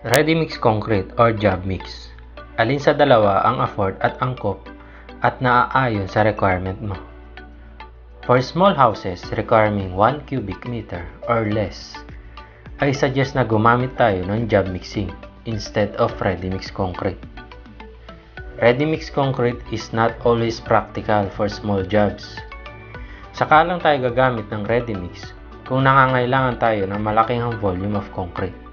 Ready mix concrete or job mix. Alin sa dalawa ang afford at angkop at naaayon sa requirement mo? For small houses requiring 1 cubic meter or less, I suggest na gumamit tayo ng job mixing instead of ready mix concrete. Ready mix concrete is not always practical for small jobs. Saka lang tayo gagamit ng ready mix kung nangangailangan tayo ng malaking volume of concrete.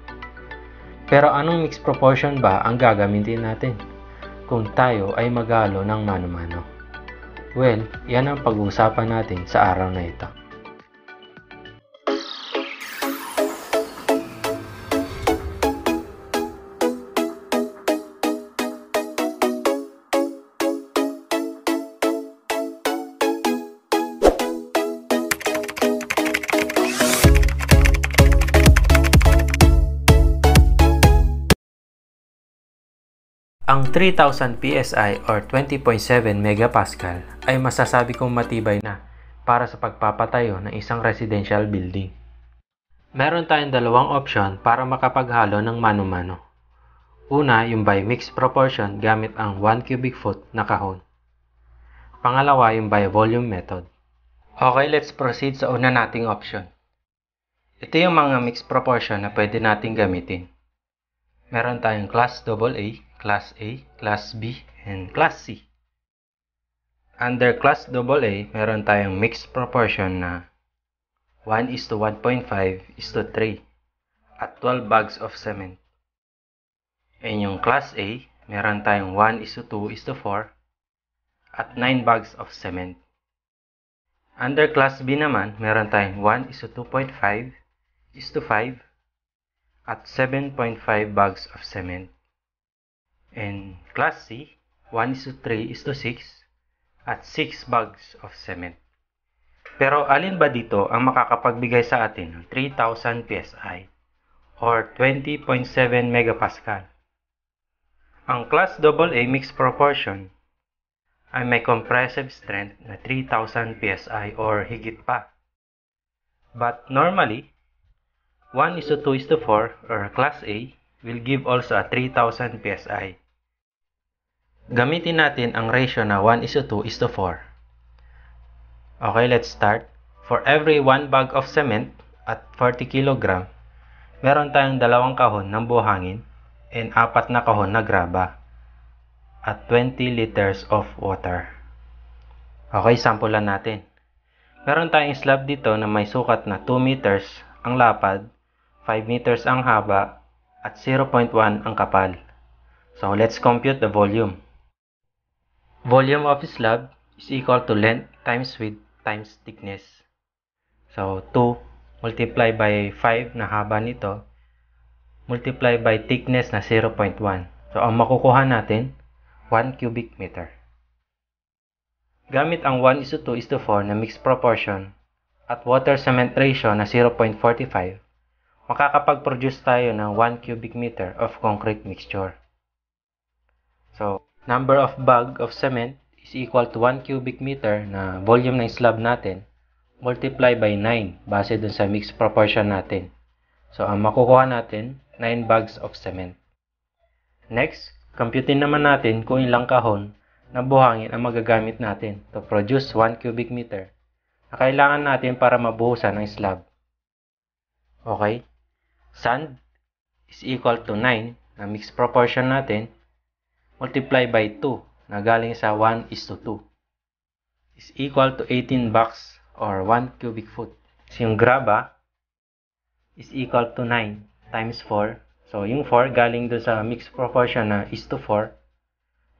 Pero anong mix proportion ba ang gagamitin natin kung tayo ay magalo ng mano-mano? Well, yan ang pag-uusapan natin sa araw na ito. Ang 3000 PSI or 20.7 megapascal ay masasabi kong matibay na para sa pagpapatayo ng isang residential building. Meron tayong dalawang option para makapaghalo ng mano-mano. Una, yung by mixed proportion gamit ang 1 cubic foot na kahon. Pangalawa, yung by volume method. Okay, let's proceed sa una nating option. Ito yung mga mixed proportion na pwede nating gamitin. Meron tayong class AA, Class A, Class B, and Class C. Under Class AA, meron tayong mixed proportion na 1 is to 1.5 is to 3 at 12 bags of cement. And yung Class A, meron tayong 1 is to 2 is to 4 at 9 bags of cement. Under Class B naman, meron tayong 1 is to 2.5 is to 5 at 7.5 bags of cement. And Class C, 1 is to 3 is to 6 at 6 bags of cement. Pero alin ba dito ang makakapagbigay sa atin ng 3,000 PSI or 20.7 megapascal? Ang Class AA mixed proportion ay may compressive strength na 3,000 PSI or higit pa. But normally, 1 is to 2 is to 4 or Class A will give also a 3,000 PSI. Gamitin natin ang ratio na 1 is to 2 is to 4. Okay, let's start. For every 1 bag of cement at 40 kg, meron tayong dalawang kahon ng buhangin and apat na kahon na graba at 20 liters of water. Okay, sampulan natin. Meron tayong slab dito na may sukat na 2 meters ang lapad, 5 meters ang haba, at 0.1 ang kapal. So, let's compute the volume. Volume of slab is equal to length times width times thickness. So, 2 multiply by 5 na haba nito multiply by thickness na 0.1. So, ang makukuha natin, 1 cubic meter. Gamit ang 1 is to 2 is to 4 na mixed proportion at water cement ratio na 0.45, makakapag-produce tayo ng 1 cubic meter of concrete mixture. So, number of bag of cement is equal to 1 cubic meter na volume ng slab natin multiply by 9 base dun sa mixed proportion natin. So, ang makukuha natin, 9 bags of cement. Next, computein naman natin kung ilang kahon na buhangin ang magagamit natin to produce 1 cubic meter na kailangan natin para mabuhusan ng slab. Okay? Sand is equal to 9 na mixed proportion natin multiply by 2 na galing sa 1 is to 2 is equal to 18 bags or 1 cubic foot. So, yung graba is equal to 9 times 4. So, yung 4 galing doon sa mixed proportion na is to 4.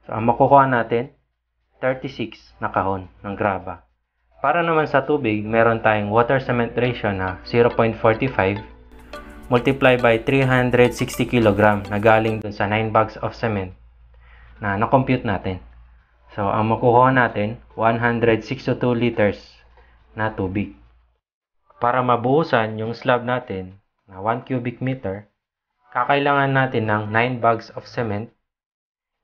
So, ang makukuha natin, 36 na kahon ng graba. Para naman sa tubig, meron tayong water cement ratio na 0.45 multiply by 360 kg na galing dun sa 9 bags of cement na na-compute natin. So, ang makukuha natin, 162 liters na tubig. Para mabuhusan yung slab natin na 1 cubic meter, kakailangan natin ng 9 bags of cement,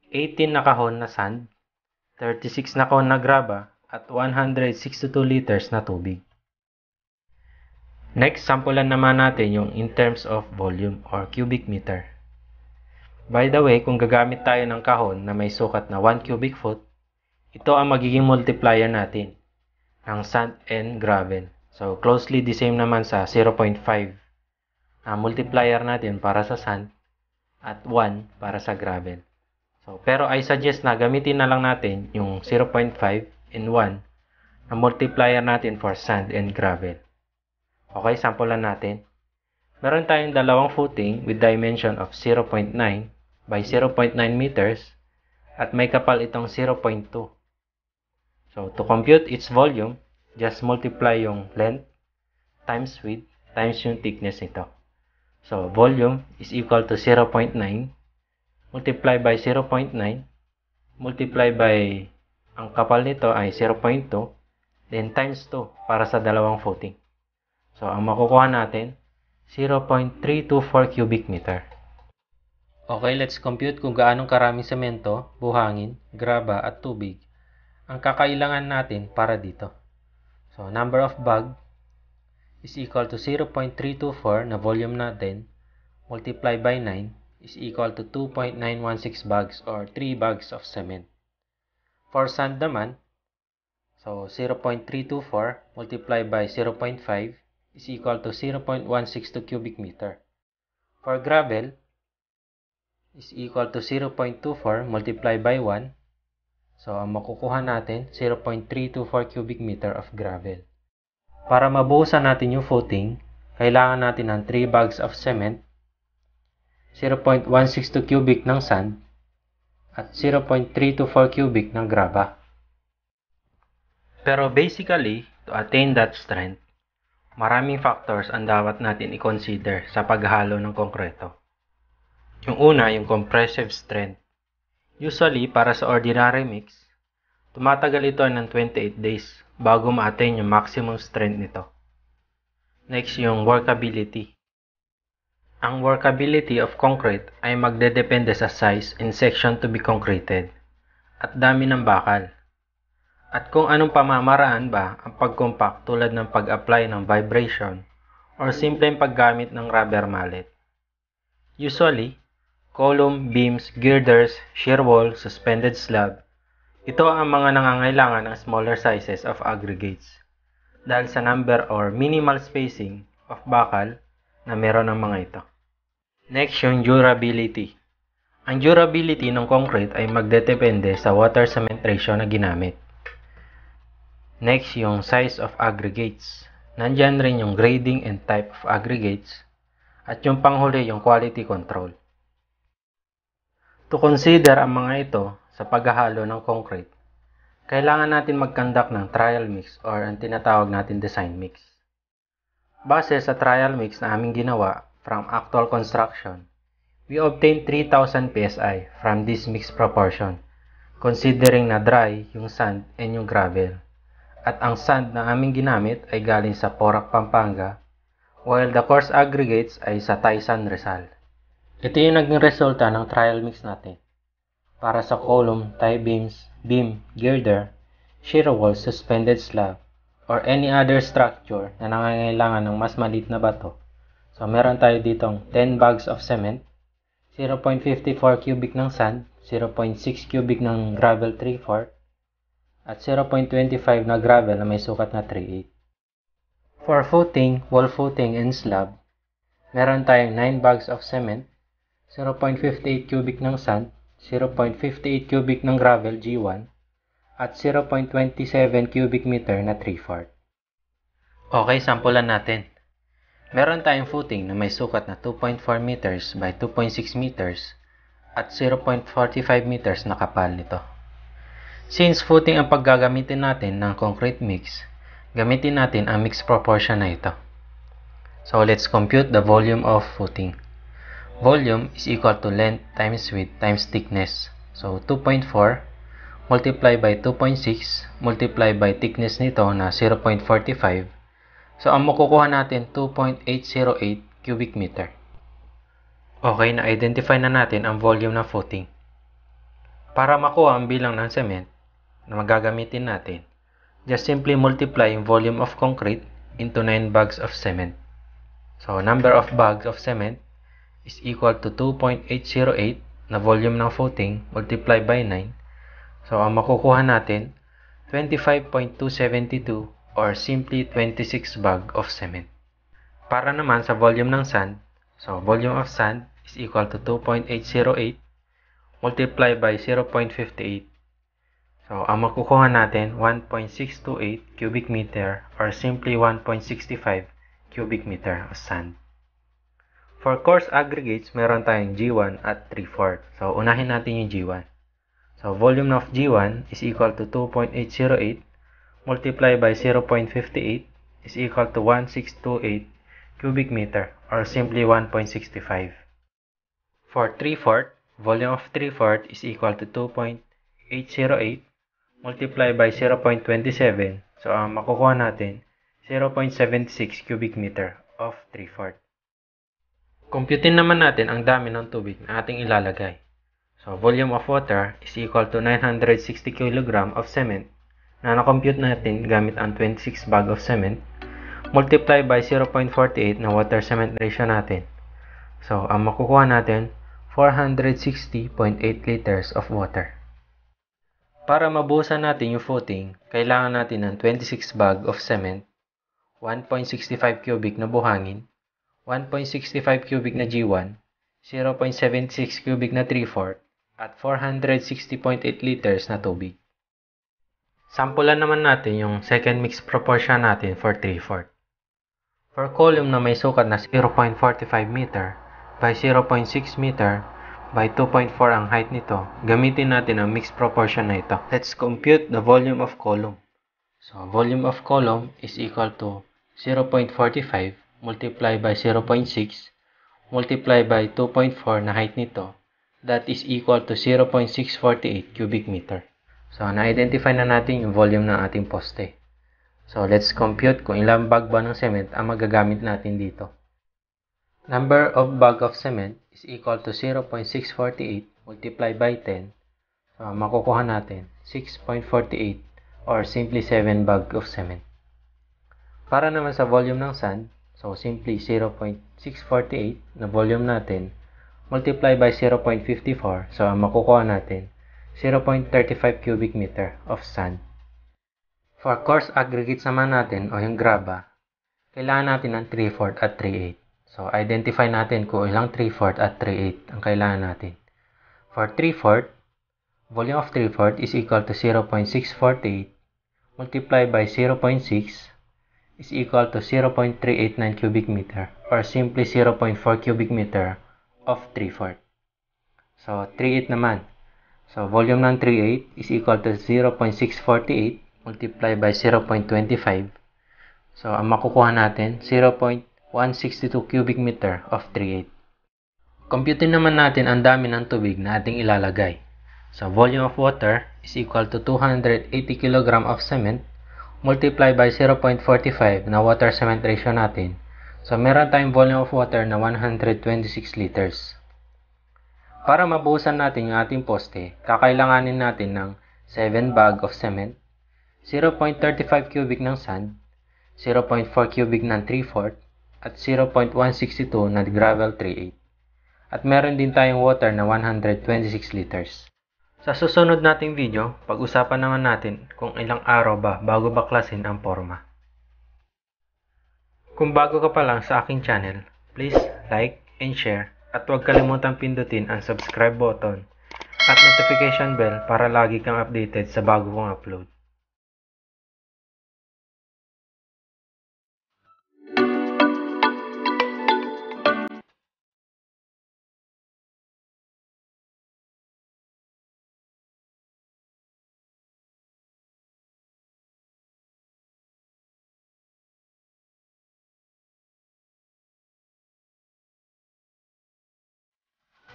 18 na kahon na sand, 36 na kahon na graba, at 162 liters na tubig. Next, sampulan naman natin yung in terms of volume or cubic meter. By the way, kung gagamit tayo ng kahon na may sukat na 1 cubic foot, ito ang magiging multiplier natin ng sand and gravel. So, closely the same naman sa 0.5 na multiplier natin para sa sand at 1 para sa gravel. So, pero I suggest na gamitin na lang natin yung 0.5 and 1 na multiplier natin for sand and gravel. Okay, sampulan natin. Meron tayong dalawang footing with dimension of 0.9 by 0.9 meters at may kapal itong 0.2. So, to compute its volume, just multiply yung length times width times yung thickness nito. So, volume is equal to 0.9 multiply by 0.9 multiply by ang kapal nito ay 0.2 then times 2 para sa dalawang footing. So, ang makukuha natin 0.324 cubic meter. Okay, let's compute kung gaano karaming semento, buhangin, graba at tubig ang kakailangan natin para dito. So, number of bag is equal to 0.324 na volume natin multiply by 9 is equal to 2.916 bags or 3 bags of cement. For sand naman, so 0.324 multiply by 0.5 is equal to 0.162 cubic meter. For gravel, is equal to 0.24 multiply by 1. So, ang makukuha natin, 0.324 cubic meter of gravel. Para mabuhusan natin yung footing, kailangan natin ng 3 bags of cement, 0.162 cubic ng sand, at 0.324 cubic ng graba. Pero basically, to attain that strength, maraming factors ang dapat natin i-consider sa paghalo ng konkreto. Yung una, yung compressive strength. Usually, para sa ordinary mix, tumatagal ito ng 28 days bago ma-attain yung maximum strength nito. Next, yung workability. Ang workability of concrete ay magdedepende sa size and section to be concreted at dami ng bakal. At kung anong pamamaraan ba ang pagcompact tulad ng pag-apply ng vibration or simpleng paggamit ng rubber mallet. Usually, column, beams, girders, shear wall, suspended slab. Ito ang mga nangangailangan ng smaller sizes of aggregates dahil sa number or minimal spacing of bakal na meron ng mga ito. Next, yung durability. Ang durability ng concrete ay magdedepende sa water cement ratio na ginamit. Next, yung size of aggregates. Nandyan rin yung grading and type of aggregates. At yung panghuli, yung quality control. To consider ang mga ito sa paghahalo ng concrete, kailangan natin mag-conduct ng trial mix or ang tinatawag natin design mix. Base sa trial mix na aming ginawa from actual construction, we obtained 3,000 PSI from this mix proportion, considering na dry yung sand and yung gravel. At ang sand na aming ginamit ay galing sa Porac, Pampanga, while the coarse aggregates ay sa Taisan, Rizal. Ito yung naging resulta ng trial mix natin. Para sa column, tie beams, beam, girder, shear wall, suspended slab, or any other structure na nangangailangan ng mas maliit na bato. So, meron tayo ditong 10 bags of cement, 0.54 cubic ng sand, 0.6 cubic ng gravel 3/4, at 0.25 na gravel na may sukat na 3/8. For footing, wall footing, and slab, meron tayong 9 bags of cement, 0.58 cubic ng sand, 0.58 cubic ng gravel G1, at 0.27 cubic meter na 3/4. Okay, sampulan natin. Meron tayong footing na may sukat na 2.4 meters by 2.6 meters at 0.45 meters na kapal nito. Since footing ang paggagamitin natin ng concrete mix, gamitin natin ang mix proportion na ito. So let's compute the volume of footing. Volume is equal to length times width times thickness. So 2.4 multiply by 2.6 multiply by thickness nito na 0.45. So ang makukuha natin 2.808 cubic meter. Okay, na-identify na natin ang volume ng footing. Para makuha ang bilang ng cement na magagamitin natin, just simply multiply yung volume of concrete into 9 bags of cement. So, number of bags of cement is equal to 2.808 na volume ng footing multiply by 9. So, ang makukuha natin, 25.272 or simply 26 bag of cement. Para naman sa volume ng sand, so volume of sand is equal to 2.808 multiply by 0.58. So, ang makukuha natin, 1.628 cubic meter or simply 1.65 cubic meter of sand. For coarse aggregates, meron tayong G1 at 3/4. So, unahin natin yung G1. So, volume of G1 is equal to 2.808 multiplied by 0.58 is equal to 1628 cubic meter or simply 1.65. For 3/4, volume of 3/4 is equal to 2.808 multiplied by 0.27. So, ang makukuha natin, 0.76 cubic meter of 3/4. Computin naman natin ang dami ng tubig na ating ilalagay. So, volume of water is equal to 960 kg of cement na na-compute natin gamit ang 26 bag of cement multiply by 0.48 na water cement ratio natin. So, ang makukuha natin, 460.8 liters of water. Para mabuhusan natin yung footing, kailangan natin ng 26 bag of cement, 1.65 cubic na buhangin, 1.65 cubic na G1, 0.76 cubic na 3/4, at 460.8 liters na tubig. Sampulan naman natin yung second mix proportion natin for 3/4. For column na may sukat na 0.45 meter by 0.6 meter by 2.4 ang height nito, gamitin natin ang mixed proportion na ito. Let's compute the volume of column. So, volume of column is equal to 0.45 multiply by 0.6 multiply by 2.4 na height nito. That is equal to 0.648 cubic meter. So, na-identify na natin yung volume ng ating poste. So, let's compute kung ilang bag ba ng cement ang magagamit natin dito. Number of bag of cement is equal to 0.648 multiplied by 10. So, makukuha natin 6.48 or simply 7 bag of cement. Para naman sa volume ng sand, so simply 0.648 na volume natin multiply by 0.54. So, makukuha natin 0.35 cubic meter of sand. For coarse aggregates naman natin o yung graba, kailangan natin ng 3/4 at 3/8. So, identify natin kung ilang 3/4 at 3/8 ang kailangan natin. For 3/4, volume of 3/4 is equal to 0.648 multiplied by 0.6 is equal to 0.389 cubic meter or simply 0.4 cubic meter of 3/4. So, 3/8 naman. So, volume ng 3/8 is equal to 0.648 multiplied by 0.25. So, ang makukuha natin, 0.162 cubic meter of 3/8. Computin naman natin ang dami ng tubig na ating ilalagay. So, volume of water is equal to 280 kg of cement multiply by 0.45 na water cement ratio natin. So, meron tayong volume of water na 126 liters. Para mabuhusan natin yung ating poste, kakailanganin natin ng 7 bag of cement, 0.35 cubic ng sand, 0.4 cubic ng 3/4, at 0.162 na gravel 3/8. At meron din tayong water na 126 liters. Sa susunod nating video, pag-usapan naman natin kung ilang araw ba bago baklasin ang forma. Kung bago ka pa lang sa aking channel, please like and share at huwag kalimutang pindutin ang subscribe button at notification bell para lagi kang updated sa bago kong upload.